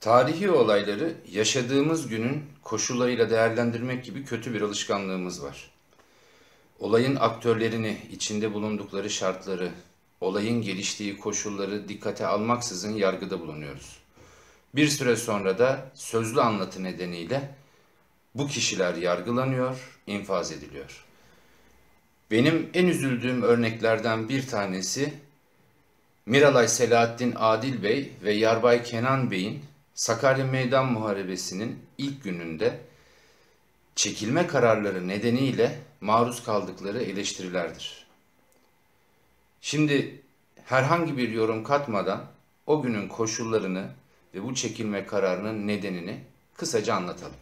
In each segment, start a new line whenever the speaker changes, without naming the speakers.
Tarihi olayları yaşadığımız günün koşullarıyla değerlendirmek gibi kötü bir alışkanlığımız var. Olayın aktörlerini, içinde bulundukları şartları, olayın geliştiği koşulları dikkate almaksızın yargıda bulunuyoruz. Bir süre sonra da sözlü anlatı nedeniyle bu kişiler yargılanıyor, infaz ediliyor. Benim en üzüldüğüm örneklerden bir tanesi Miralay Selahattin Adil Bey ve Yarbay Kenan Bey'in Sakarya Meydan Muharebesi'nin ilk gününde çekilme kararları nedeniyle maruz kaldıkları eleştirilerdir. Şimdi herhangi bir yorum katmadan o günün koşullarını ve bu çekilme kararının nedenini kısaca anlatalım.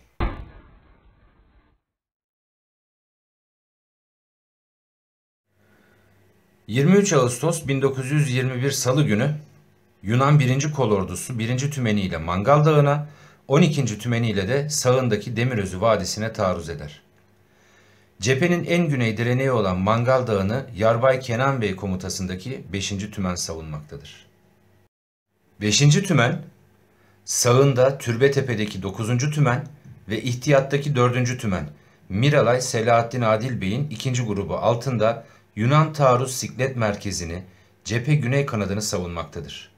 ...23 Ağustos 1921 Salı günü Yunan 1. Kolordusu 1. tümeniyle Mangal Dağı'na, 12. tümeniyle de sağındaki Demirözü Vadisi'ne taarruz eder. Cephenin en güney direneği olan Mangal Dağı'nı Yarbay Kenan Bey komutasındaki 5. tümen savunmaktadır. 5. tümen, sağında Türbetepe'deki 9. tümen ve ihtiyattaki 4. tümen Miralay Selahattin Adil Bey'in ikinci grubu altında Yunan taarruz siklet merkezini, cephe güney kanadını savunmaktadır.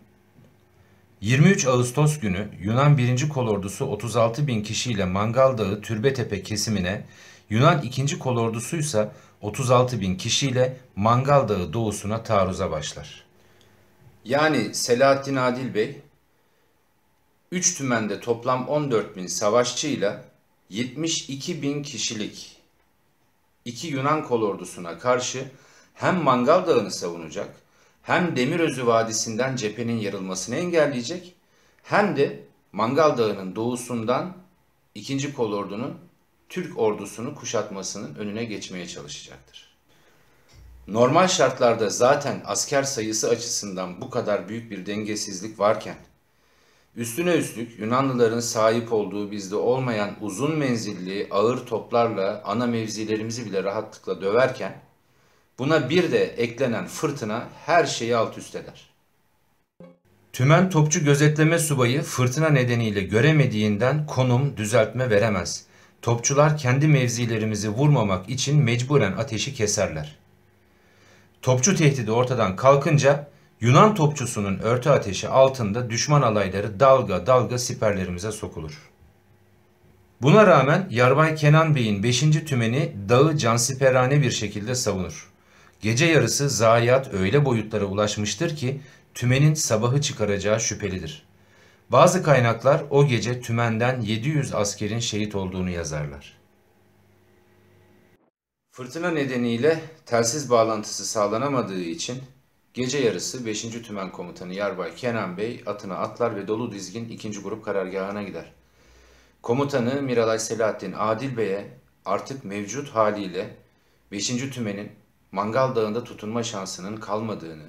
23 Ağustos günü Yunan 1. Kolordusu 36 bin kişiyle Mangal Dağı Türbetepe kesimine, Yunan 2. Kolordusu ise 36 bin kişiyle Mangal Dağı doğusuna taarruza başlar. Yani Selahattin Adil Bey, 3 tümende toplam 14 bin savaşçıyla 72 bin kişilik iki Yunan kolordusuna karşı hem Mangal Dağı'nı savunacak, hem Demirözü Vadisi'nden cephenin yarılmasını engelleyecek hem de Mangal Dağı'nın doğusundan ikinci kolordunun Türk ordusunu kuşatmasının önüne geçmeye çalışacaktır. Normal şartlarda zaten asker sayısı açısından bu kadar büyük bir dengesizlik varken, üstüne üstlük Yunanlıların sahip olduğu bizde olmayan uzun menzilli ağır toplarla ana mevzilerimizi bile rahatlıkla döverken, Buna bir de eklenen fırtına her şeyi alt üst eder. Tümen topçu gözetleme subayı fırtına nedeniyle göremediğinden konum düzeltme veremez. Topçular kendi mevzilerimizi vurmamak için mecburen ateşi keserler. Topçu tehdidi ortadan kalkınca Yunan topçusunun örtü ateşi altında düşman alayları dalga dalga siperlerimize sokulur. Buna rağmen Yarbay Kenan Bey'in 5. tümeni dağı cansiperane bir şekilde savunur. Gece yarısı zayiat öyle boyutlara ulaşmıştır ki tümenin sabahı çıkaracağı şüphelidir. Bazı kaynaklar o gece tümenden 700 askerin şehit olduğunu yazarlar. Fırtına nedeniyle telsiz bağlantısı sağlanamadığı için gece yarısı 5. Tümen Komutanı Yarbay Kenan Bey atına atlar ve dolu dizgin 2. grup karargahına gider. Komutanı Miralay Selahattin Adil Bey'e artık mevcut haliyle 5. Tümen'in Mangal Dağı'nda tutunma şansının kalmadığını,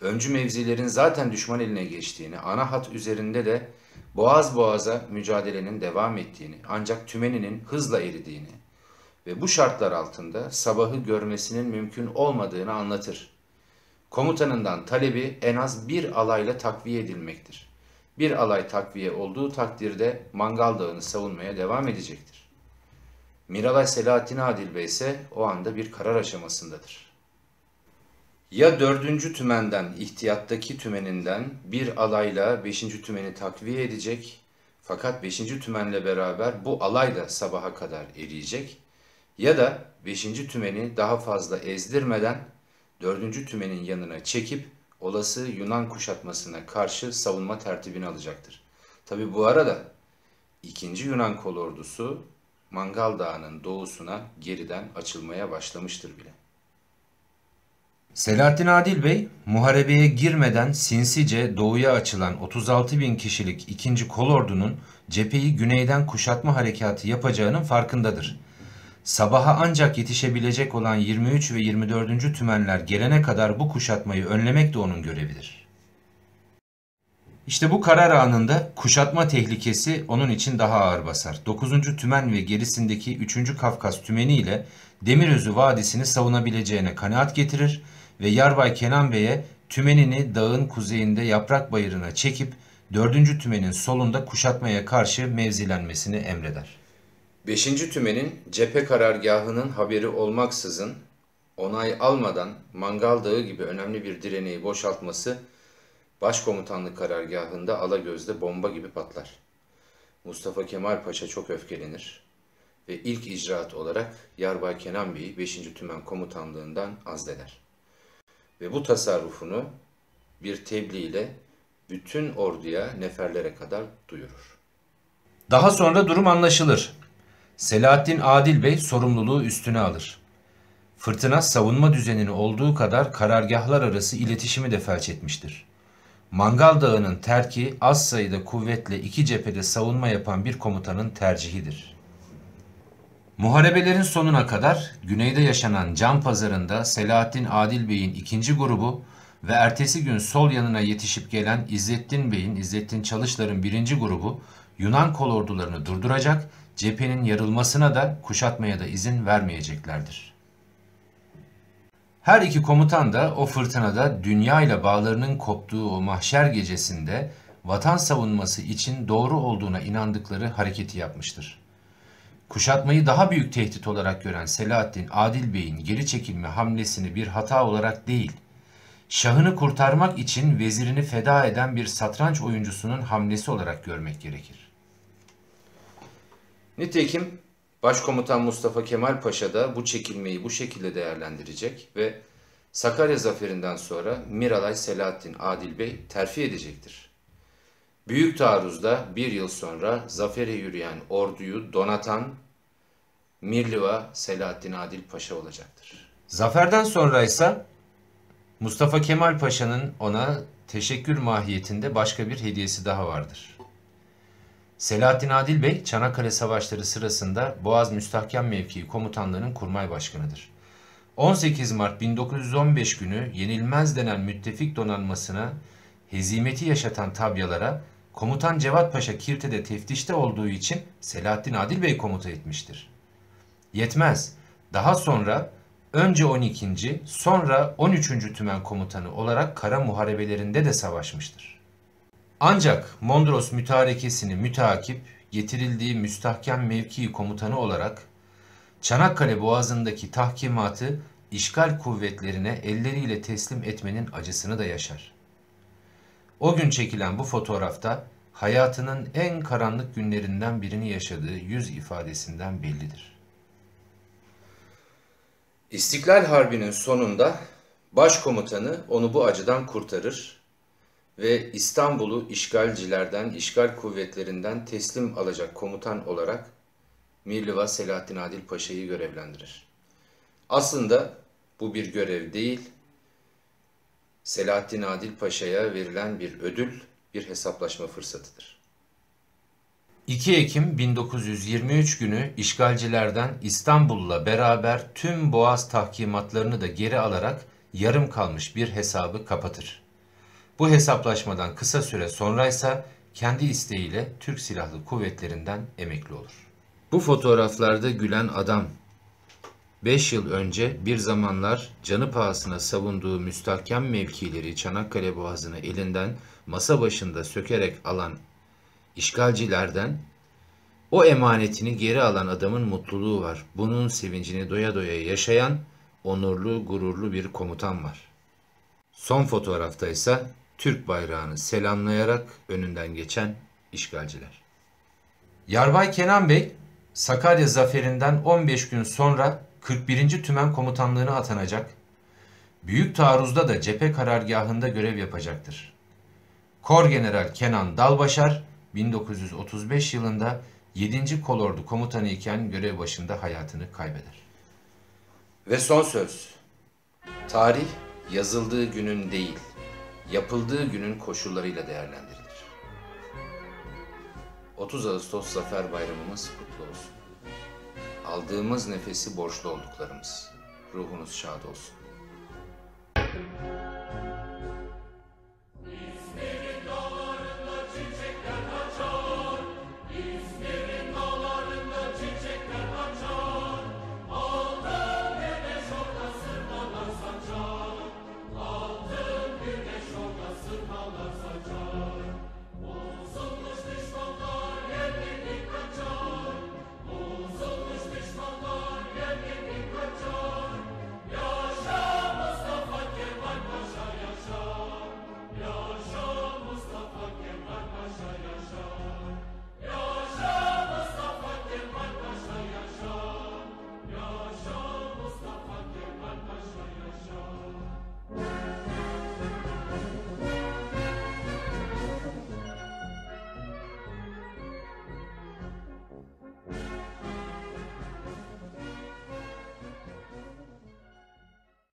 öncü mevzilerin zaten düşman eline geçtiğini, ana hat üzerinde de boğaz boğaza mücadelenin devam ettiğini, ancak tümeninin hızla eridiğini ve bu şartlar altında sabahı görmesinin mümkün olmadığını anlatır. Komutanından talebi en az bir alayla takviye edilmektir. Bir alay takviye olduğu takdirde Mangal Dağı'nı savunmaya devam edecektir. Miralay Selahattin Adil Bey ise o anda bir karar aşamasındadır. Ya dördüncü tümenden ihtiyattaki tümeninden bir alayla beşinci tümeni takviye edecek fakat beşinci tümenle beraber bu alay da sabaha kadar eriyecek ya da beşinci tümeni daha fazla ezdirmeden dördüncü tümenin yanına çekip olası Yunan kuşatmasına karşı savunma tertibini alacaktır. Tabi bu arada ikinci Yunan kolordusu Mangal Dağı'nın doğusuna geriden açılmaya başlamıştır bile. Selahattin Adil Bey, muharebeye girmeden sinsice doğuya açılan 36 bin kişilik ikinci kolordunun cepheyi güneyden kuşatma harekatı yapacağının farkındadır. Sabaha ancak yetişebilecek olan 23 ve 24. tümenler gelene kadar bu kuşatmayı önlemek de onun görevidir. İşte bu karar anında kuşatma tehlikesi onun için daha ağır basar. 9. Tümen ve gerisindeki 3. Kafkas Tümeni ile Demirözü Vadisi'ni savunabileceğine kanaat getirir ve Yarbay Kenan Bey'e tümenini dağın kuzeyinde Yaprak Bayırı'na çekip 4. tümenin solunda kuşatmaya karşı mevzilenmesini emreder. 5. tümenin cephe karargahının haberi olmaksızın onay almadan Mangal Dağı gibi önemli bir direneği boşaltması başkomutanlık karargahında Alagöz'de bomba gibi patlar. Mustafa Kemal Paşa çok öfkelenir ve ilk icraat olarak Yarbay Kenan Bey'i 5. Tümen Komutanlığından azleder. Ve bu tasarrufunu bir tebliğ ile bütün orduya neferlere kadar duyurur. Daha sonra durum anlaşılır. Selahaddin Adil Bey sorumluluğu üstüne alır. Fırtına savunma düzenini olduğu kadar karargahlar arası iletişimi de felç etmiştir. Mangal Dağı'nın terki az sayıda kuvvetle iki cephede savunma yapan bir komutanın tercihidir. Muharebelerin sonuna kadar güneyde yaşanan Can Pazarı'nda Selahaddin Adil Bey'in ikinci grubu ve ertesi gün sol yanına yetişip gelen İzzettin Bey'in, İzzettin Çalışlar'ın birinci grubu Yunan kolordularını durduracak, cephenin yarılmasına da kuşatmaya da izin vermeyeceklerdir. Her iki komutan da o fırtınada dünya ile bağlarının koptuğu o mahşer gecesinde vatan savunması için doğru olduğuna inandıkları hareketi yapmıştır. Kuşatmayı daha büyük tehdit olarak gören Selahaddin Adil Bey'in geri çekilme hamlesini bir hata olarak değil, şahını kurtarmak için vezirini feda eden bir satranç oyuncusunun hamlesi olarak görmek gerekir. Nitekim Başkomutan Mustafa Kemal Paşa da bu çekilmeyi bu şekilde değerlendirecek ve Sakarya zaferinden sonra Miralay Selahattin Adil Bey terfi edecektir. Büyük taarruzda bir yıl sonra zafere yürüyen orduyu donatan Mirliva Selahattin Adil Paşa olacaktır. Zaferden sonra ise Mustafa Kemal Paşa'nın ona teşekkür mahiyetinde başka bir hediyesi daha vardır. Selahattin Adil Bey, Çanakkale Savaşları sırasında Boğaz Müstahkem Mevkii Komutanlığı'nın kurmay başkanıdır. 18 Mart 1915 günü yenilmez denen müttefik donanmasına hezimeti yaşatan tabyalara Komutan Cevat Paşa Kirte'de teftişte olduğu için Selahattin Adil Bey komuta etmiştir. Yetmez. Daha sonra önce 12. sonra 13. Tümen Komutanı olarak kara muharebelerinde de savaşmıştır. Ancak Mondros mütarekesini müteakip getirildiği müstahkem mevki komutanı olarak Çanakkale Boğazı'ndaki tahkimatı işgal kuvvetlerine elleriyle teslim etmenin acısını da yaşar. O gün çekilen bu fotoğrafta hayatının en karanlık günlerinden birini yaşadığı yüz ifadesinden bellidir. İstiklal Harbi'nin sonunda başkomutanı onu bu acıdan kurtarır ve İstanbul'u işgalcilerden, işgal kuvvetlerinden teslim alacak komutan olarak Mirliva Selahattin Adil Paşa'yı görevlendirir. Aslında bu bir görev değil, Selahattin Adil Paşa'ya verilen bir ödül, bir hesaplaşma fırsatıdır. 2 Ekim 1923 günü işgalcilerden İstanbul'la beraber tüm Boğaz tahkimatlarını da geri alarak yarım kalmış bir hesabı kapatır. Bu hesaplaşmadan kısa süre sonraysa kendi isteğiyle Türk Silahlı Kuvvetlerinden emekli olur. Bu fotoğraflarda gülen adam 5 yıl önce bir zamanlar canı pahasına savunduğu müstahkem mevkileri Çanakkale Boğazı'nı elinden masa başında sökerek alan işgalcilerden o emanetini geri alan adamın mutluluğu var. Bunun sevincini doya doya yaşayan onurlu, gururlu bir komutan var. Son fotoğrafta ise Türk bayrağını selamlayarak önünden geçen işgalciler. Yarbay Kenan Bey, Sakarya zaferinden 15 gün sonra 41. Tümen Komutanlığı'na atanacak, büyük taarruzda da cephe karargahında görev yapacaktır. Kor General Kenan Dalbaşar, 1935 yılında 7. Kolordu komutanı iken görev başında hayatını kaybeder. Ve son söz. Tarih yazıldığı günün değil, yapıldığı günün koşullarıyla değerlendirilir. 30 Ağustos Zafer Bayramımız kutlu olsun. Aldığımız nefesi borçlu olduklarımız. Ruhunuz şad olsun.